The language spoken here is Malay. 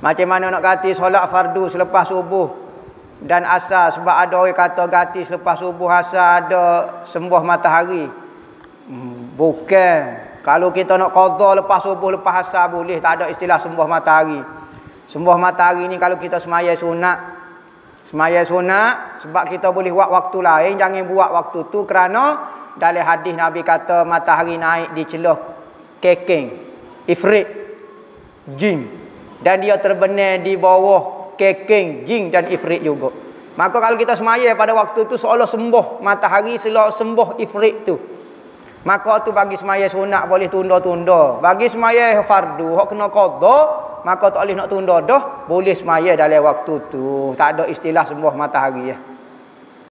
Macam mana nak ganti solat fardu selepas subuh? Dan asar sebab ada orang kata ganti selepas subuh asar ada sembuh matahari. Hmm, bukan. Kalau kita nak qada lepas subuh lepas asar boleh. Tak ada istilah sembuh matahari. Sembuh matahari ni kalau kita semaya sunat. Semaya sunat sebab kita boleh buat waktu lain. Jangan buat waktu tu kerana dalam hadis Nabi kata matahari naik di celah kekeng. Ifrit. Jin dan dia terbenar di bawah kekeng jin dan ifrit juga. Maka kalau kita semaya pada waktu tu seolah sembuh matahari seolah sembuh ifrit tu. Maka tu bagi semaya sunat boleh tunda-tunda. Bagi semaya fardu hok kena qada maka tak boleh nak tunda dah boleh semaya dalam waktu tu tak ada istilah sembuh matahari ya